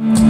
you